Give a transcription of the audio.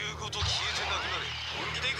言うこと消えてなくなる。